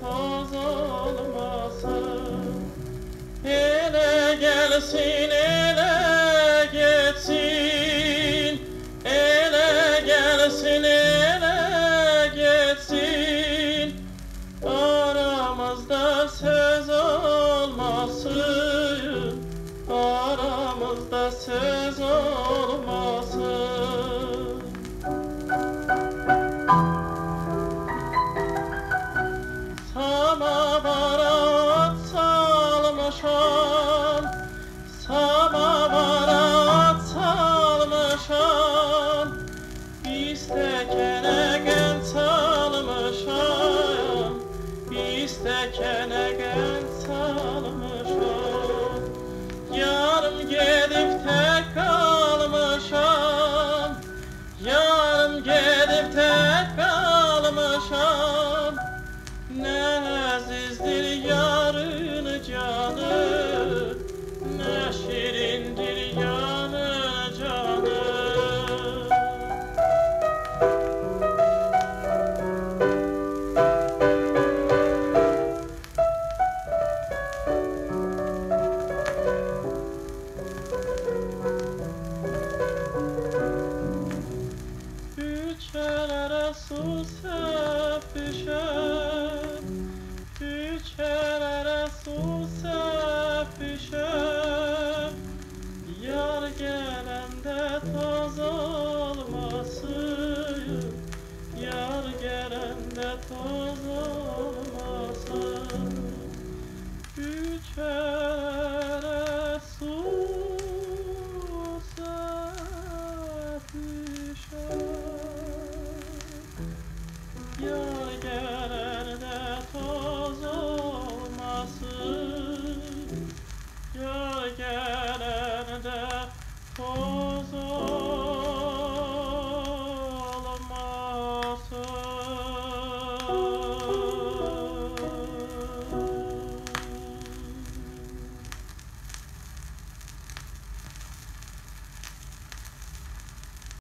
toz olmasın Ele gelsin ele geçsin. Ele gelsin ele geçsin. Aramızda söz olmasın. Aramızda söz olmasın sepişem Küçelere su sepişem Yar gelende toz Yar gelende toz